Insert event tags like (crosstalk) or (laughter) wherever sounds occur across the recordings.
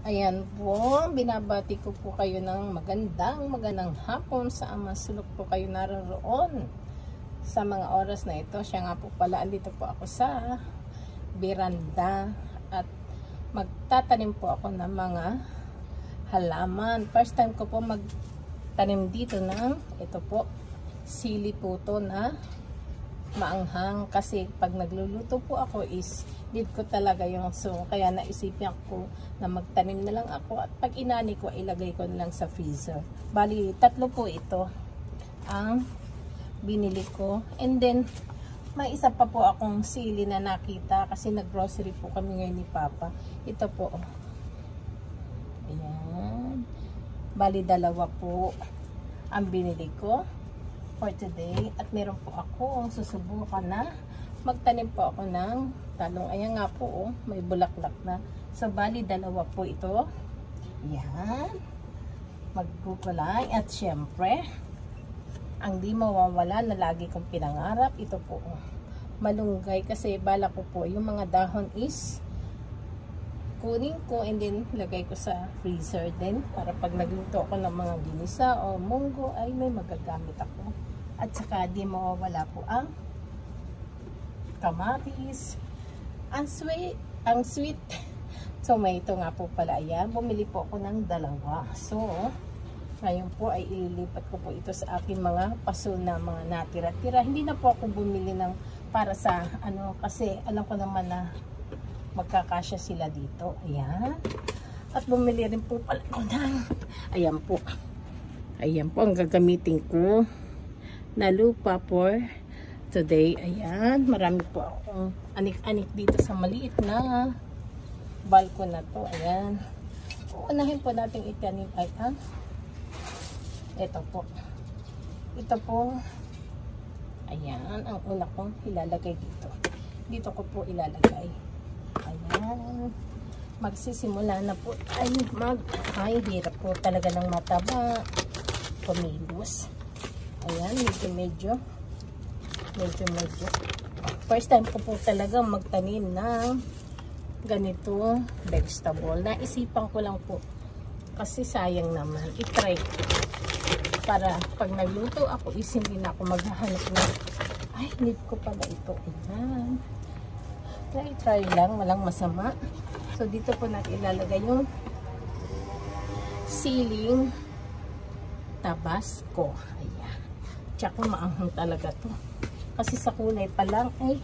Ayan po, binabati ko po kayo ng magandang magandang hapon sa masulok po kayo naroon sa mga oras na ito. Siya nga po pala, andito po ako sa biranda at magtatanim po ako ng mga halaman. First time ko po magtanim dito ng ito po, sili po to na maanghang. Kasi pag nagluluto po ako is need ko talaga yung so kaya naisipan ko na magtanim na lang ako. At pag inani ko ilagay ko na lang sa freezer. Bali tatlo po ito ang binili ko. And then may isa pa po akong sili na nakita kasi nag-grocery po kami ngayon ni Papa. Ito po. Ayan. Bali dalawa po ang binili ko for today. At meron po ako. Susubukan na. Magtanim po ako ng talong. Ayan nga po oh, may bulaklak na. So bali dalawa po ito. Yan magkukulay. At syempre ang di mawawala na lagi kong pinangarap ito po oh, malunggay. Kasi bala ko po yung mga dahon is kunin ko and then lagay ko sa freezer din para pag nagluto ako ng mga ginisa o munggo ay may magagamit ako at saka di mawawala po ang kamatis. Ang sweet, ang sweet. (laughs) Tomato nga po pala. Ayan, bumili po ako ng dalawa. So, ngayon po ay ililipat ko po ito sa aking mga paso na mga natira-tira. Hindi na po ako bumili ng para sa ano kasi alam ko naman na magkakasya sila dito. Ayan. At bumili rin po pala ko ng ayan po. Ayan po ang gagamitin ko na lupa for today. Ayan, marami po akong anik-anik dito sa maliit na balkon na to. Ayan. Unahin po natin itanim ay ah, ito po. Ito po ayan, ang una kong ilalagay dito. Dito ko po ilalagay. Ayan. Magsisimula na po ay mag ay hirap po talaga ng mataba. Kumilos. Ayan, medyo medyo medyo medyo first time ko po talaga magtanim ng ganito vegetable. Naisipan ko lang po kasi sayang naman. I-try. Para pag nagluto ako is hindi na ako maghahanap na ay, need ko pala ito. Ayan. Try, try lang. Walang masama. So, dito po natin ilalagay yung siling tabasco. Tsaka maanghang talaga to. Kasi sa kulay pa lang ay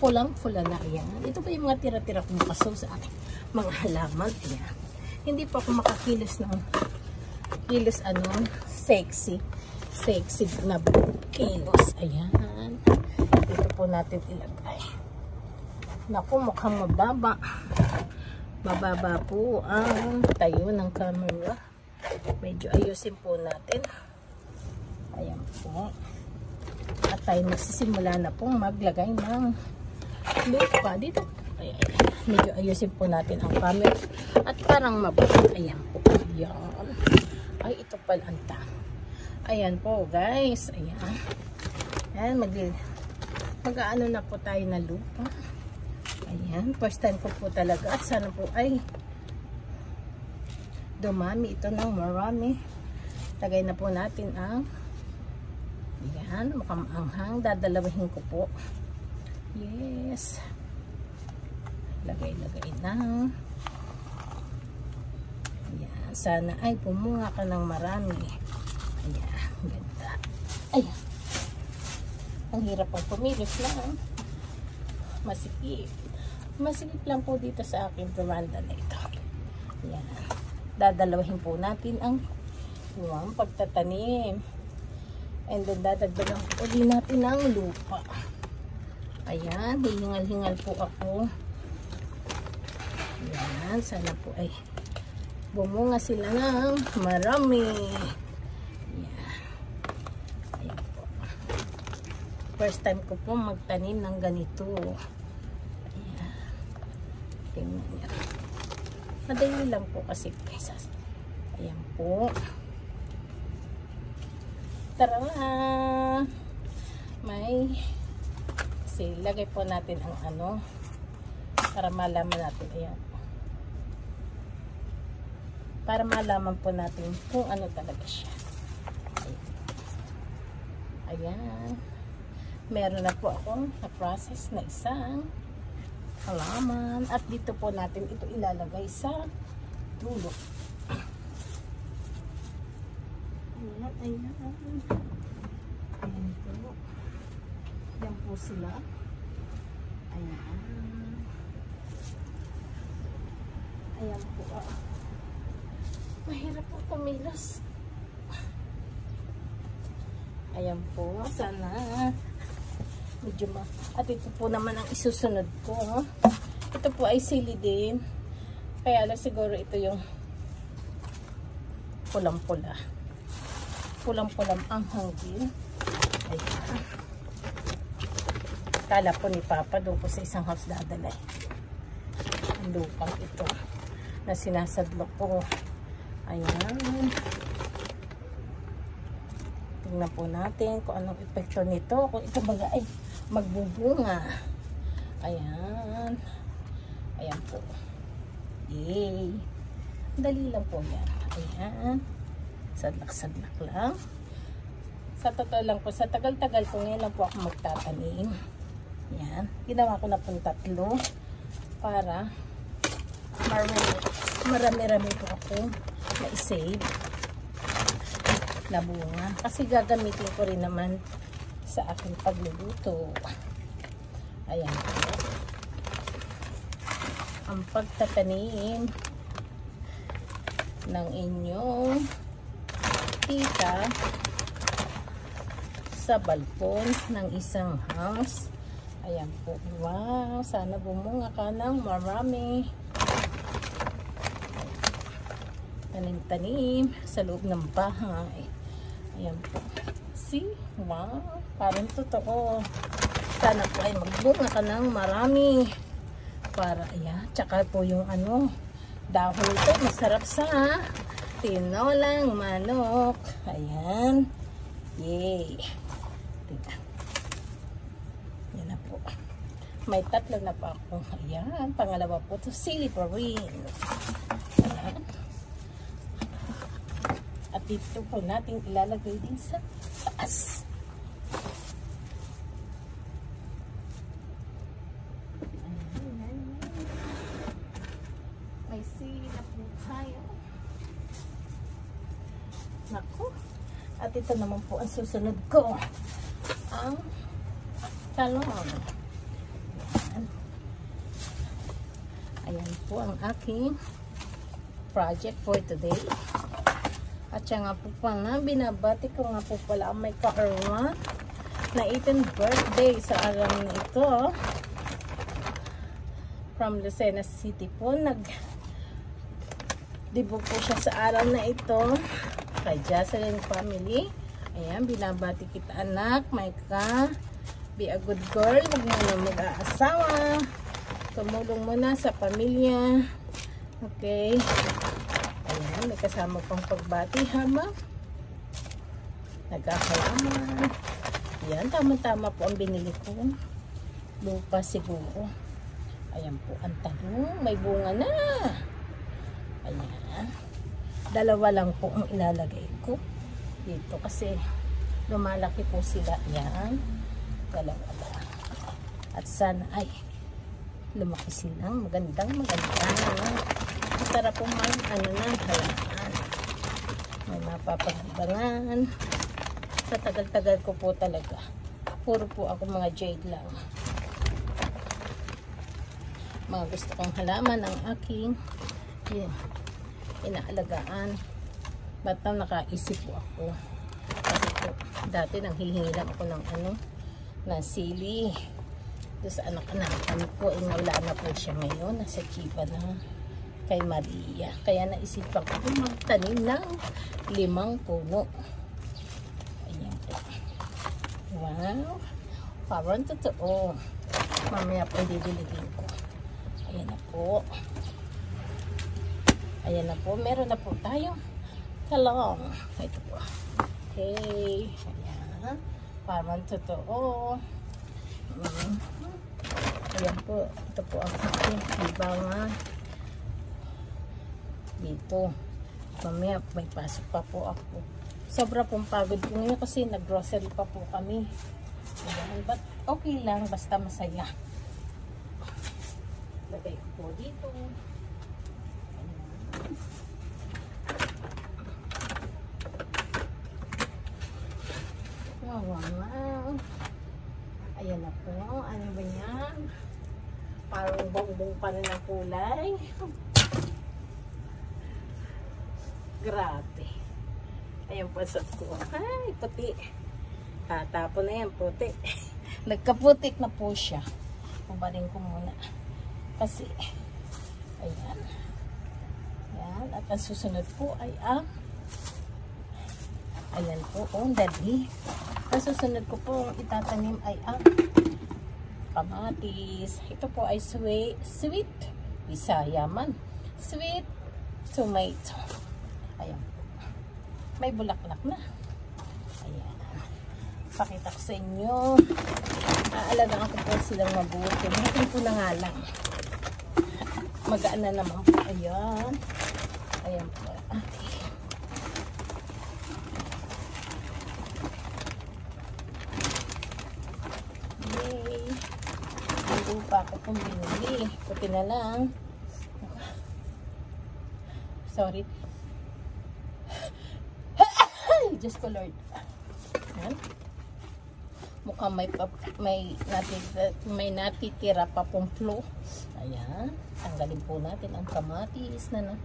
pulang-pula na yan. Ito pa yung mga tira-tira kong kaso sa akin. Mga halaman. Ayan. Hindi pa ako makakilos ng kilos ano, sexy. Sexy na kilos. Ayan. Ito po natin ilagay. Naku, mukhang mababa. Mababa po ang tayo ng camera. Medyo ayusin po natin. Ayan po. At tayo magsisimula na pong maglagay ng lupa. Dito, ayan, medyo ayusin po natin ang camera. At parang mabuti. Ayan po. Ayan. Ay, ito pala ang tama. Ayan po, guys. Ayan. Ayan, mag mag-aano na po tayo na lupa. Ayan, first time ko po talaga. At sana po ay dumami ito ng marami. Tagay na po natin ang Ayan, makamanghang. Dadalawahin ko po. Yes. Lagay-lagay na. Ayan. Sana ay pumunga ka ng marami. Ayan. Ganda. Ayan. Ang hirap ang pumilos lang. Masikip. Masikip lang po dito sa aking veranda na ito. Ayan. Dadalawahin po natin ang yung pagtatanim. And then, dadagdagan po uli natin ng lupa. Ayan, hihingal-hingal po ako. Ayan, sana po ay bumunga sila ng marami. Ayan. Ayan po. First time ko po magtanim ng ganito. Ayan. Tingnan niya. Madali lang po kasi. Ayan po. Tara na! May kasi lagay po natin ang ano para malaman natin. Ayan. Para malaman po natin kung ano talaga siya. Ayan. Meron na po akong na-process na isang halaman. At dito po natin ito ilalagay sa dulo. Ayan, ayan. Ayan po. Yan po sila. Ayan. Ayan po. Ah. Mahirap po kumilos. Ayan po. Sana medyo ma... At ito po naman ang isusunod ko. Ito po ay sili din. Kaya lang siguro ito yung pulang-pula. Pulang-pulang ang hangin. Ayan. Kala po ni Papa doon po sa isang house dadalay. Ang lupang ito na sinasadlok ko. Ayan. Tingnan po natin kung anong epekto nito. Kung ito baga ay magbubunga. Ayan. Ayan po. Yay. Dali lang po yan. Ayan. Sadlak-sadlak lang. Sa totoo lang po, sa tagal-tagal po ngayon lang po ako magtatanim. Yan. Ginawa ko na po tatlo para marami-rami po ako na i-save na bunga. Kasi gagamitin ko rin naman sa aking pagluluto. Ayan po. Ang pagtatanim ng inyong tita sa balkon ng isang house. Ayan po. Wow! Sana bumunga ka ng marami. tanim-tanim sa loob ng bahay. Ayan po. See? Wow! Parang totoo. Sana po ay magbunga ka ng marami. Para, ayan. Tsaka po yung ano, dahon ito. Masarap sa tinolang manok. Ayan. Yay! Tingnan. Yan na po. May tatlo na pa ako. Ayan. Pangalawa po ito. Sili pa rin. Ayan. At dito po natin ilalagay din sa taas. May sila po tayo. Naku. At ito naman po ang susunod ko. Ang talong. Ayan. Ayan po ang aking project for today. At siya nga po pala, binabati ko nga po pala ang may kaarwa na 18th birthday sa araw na ito. From Lucena City po, nag dibo po siya sa araw na ito kay Jocelyn family. Ayan, binabati kita anak, may ka. Be a good girl, huwag mo mag-aasawa. Tumulong mo na sa pamilya. Okay. Ayan, may kasama pang pagbati hama. Nagkakalaman. Ayan, tama-tama po ang binili ko. Lupa siguro. Ayan po, ang talong. May bunga na. Ayan. Dalawa lang po ang ilalagay ko. Dito kasi lumalaki po sila. Ayan. Dalawa lang. At sana ay lumaki silang magandang magandang. Masarap po man ano na? Halaman may mapapagbangan. Sa tagal-tagal ko po talaga. Puro po ako mga jade lang. Mga gusto kong halaman ang aking yun, inaalagaan ba't na nakaisip po ako kasi po dati nang hihingi lang ako ng ano ng sili doon sa anak-anak kami po eh wala na po siya ngayon nasa chiba na kay Maria. Kaya naisipan ko magtanim ng limang puno. Ayan po. Wow. Parang totoo. Mamaya po didiligin ko. Ayan na po. Ayan na po. Meron na po tayo. Talong. Ito po. Okay. Ayan. Parang totoo. Ayan po. Ito po ang aking ibangan dito. Mamaya may pasok pa po ako. Sobra pong pagod po ngayon kasi nag-grocery pa po kami. Ayan, but okay lang, basta masaya. Lagay ko po dito. Wow, wow. Ayan na po. Ano ba yan? Parang bongbong pa rin ang kulay. Grabe. Ayan po sa ko. Ay, puti. Tatapon na yan, puti. (laughs) Nagkaputik na po siya. Pubaling ko muna. Kasi, ayan. Ayan. At ang susunod po ay ang ayan po, oh, daddy. Ang susunod ko po itatanim ay ang kamatis. Ito po ay sweet, sweet, bisaya. Sweet tomato. Ayan. May bulaklak na. Ayan. Pakita ko sa inyo. Aalagaan ko po silang mabuti. Natin po na nga lang. Magaan na naman. Ayan. Ayan po. Okay. Yay. Ang lupa ko pong binili. Puti na lang. Sorry. Diyos ko Lord. Ayan. Mukhang may, may, natitira, may natitira pa pong flow. Ayan. Tanggalin po natin ang kamatis na na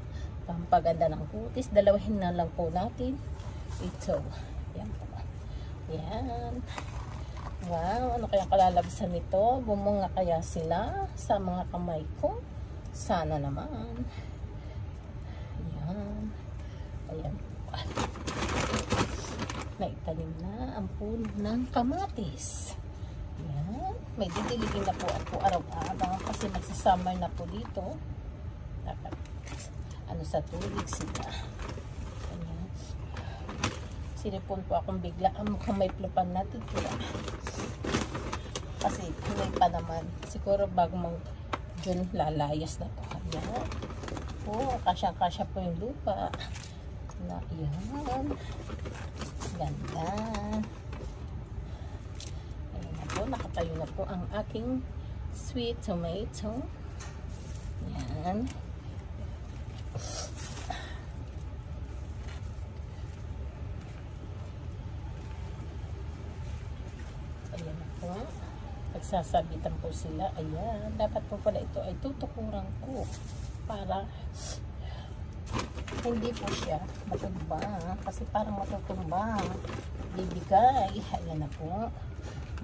pampaganda ng kutis. Dalawahin na lang po natin. Ito. Ayan. Ayan. Wow, ano kaya kalalabsan nito? Bumunga kaya sila sa mga kamay ko? Sana naman. Ayan. Ayan naitanim na ang puno ng kamatis. Yan. May didiligin na po ako araw-araw kasi magsasummer na po dito. Ano sa tubig sila. Sinipon po akong bigla. Ang mukhang may plupan natin. Kira. Kasi hindi pa naman. Siguro bago mag June lalayas na po. Ayan. Oh, kasya-kasya po yung lupa. Na, yan. Ganda. Ayan na po. Nakatayo na po ang aking sweet tomato. Yan. Ayan po. Pagsasabitan po sila. Ayan. Dapat po pala ito ay tutukuran ko para hindi po siya matumba kasi parang matutumba bibigay ayan na po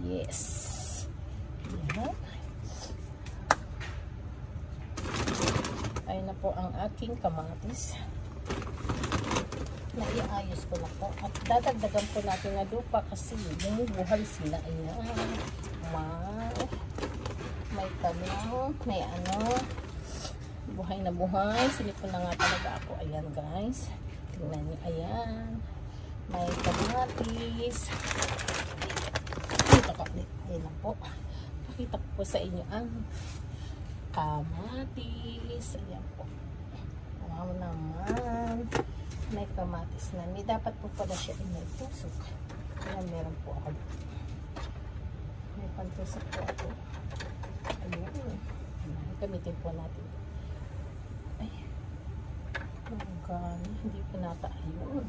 yes ayan ayan na po ang aking kamatis naiayos ko na po at dadagdagan po natin na lupa kasi bumubuhay sila ayan wow may talong may ano buhay na buhay. Sinipon na nga talaga ako. Ayan guys. Tingnan niyo. Ayan. May kamatis. Dito ko. Ayan po. Pakita po sa inyo ang kamatis. Ayan po. Wow naman. May kamatis na. May dapat po pala siya ay may tusok. Ayan, meron po ako. May pantusok po ako. Ayan. Gamitin po natin hanggang hindi po nata ayun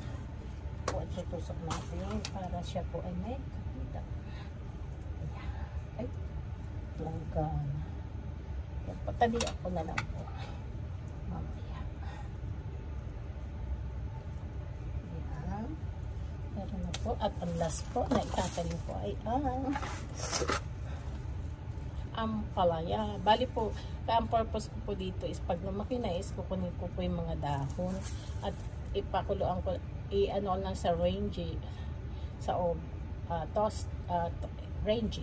po at tutusok natin para siya po ay may kapita ayan ay langgan yan patali ako na lang po mamaya yan meron na po at ang last po na itatalim po ay ang ampalaya. Bali po, kaya ang purpose ko po dito is pag lumaki na is kukunin ko po yung mga dahon at ipakuluan ko, i-ano lang sa range sa uh, toast, uh, range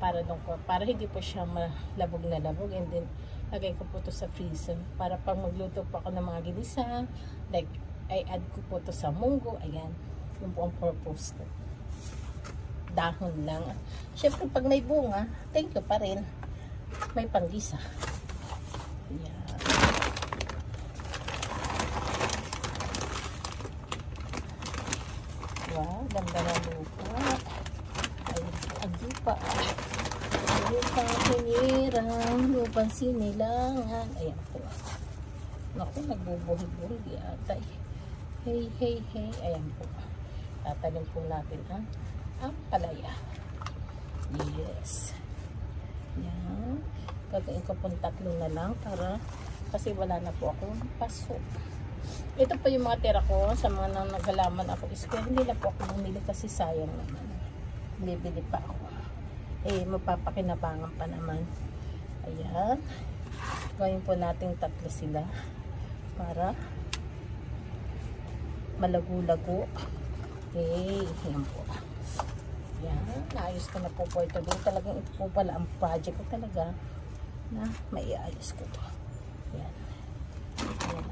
para doon ko, para hindi po siya malabog na labog and then lagay ko po to sa freezer para pag magluto po ako ng mga ginisa like I add ko po to sa munggo ayan, yun po ang purpose ko. Dahon lang. Syempre pag may bunga thank you pa rin. May panggisa. Yan. Wow ganda na lupa. Ay agipa lupa. Pinirang lupang sinilangan. Ayan po. Naku nagbubuhig-buhig yata. Eh Hey, hey, hey. Ayan po. Tatanim po natin ang ampalaya. Yes. Yan. Gagawin ko pong tatlo na lang para kasi wala na po akong paso. Ito po yung mga tira ko sa mga nang naghalaman ako is kaya hindi na po ako bumili kasi sayang naman. Bibili pa ako. Eh, mapapakinabangan pa naman. Ayan. Gawin po natin tatlo sila para malago-lago. Okay, yan po. Yan, naayos ko na po po ito. Doon talagang ito po pala ang project ko talaga na maiayos ko to. Yan. Yan.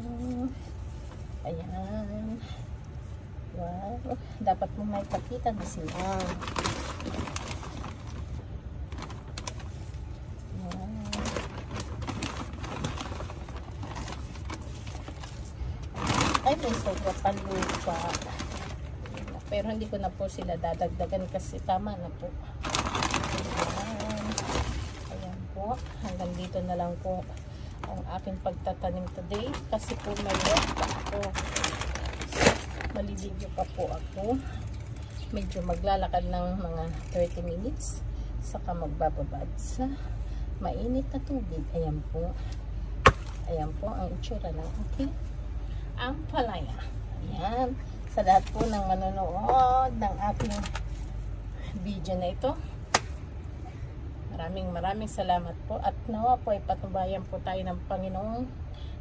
Yan. Ayan. Wow. Dapat mo may pakita na sila. Ay, may sobra pa lupa. Pero hindi ko na po sila dadagdagan kasi tama na po. Ayan. Ayan po. Hanggang dito na lang po ang aking pagtatanim today. Kasi po may pa ako. Malilidyo pa po ako. Medyo maglalakad ng mga 30 minutes. Saka magbababad sa mainit na tubig. Ayan po. Ayan po ang itsura ng aking ang Ayan. Sa lahat po ng manonood ng aking video na ito. Maraming maraming salamat po. At nawa po ay patubayan po tayo ng Panginoong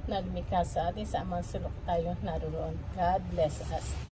nagmika sa atin sa amang sulok tayo naroon. God bless us.